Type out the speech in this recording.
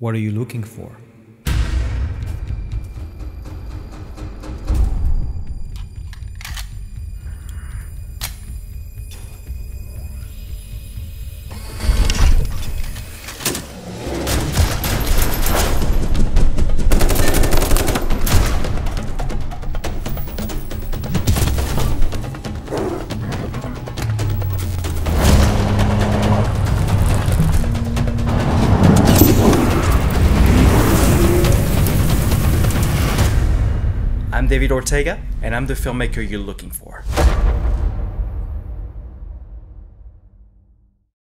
What are you looking for? I'm David Ortega, and I'm the filmmaker you're looking for.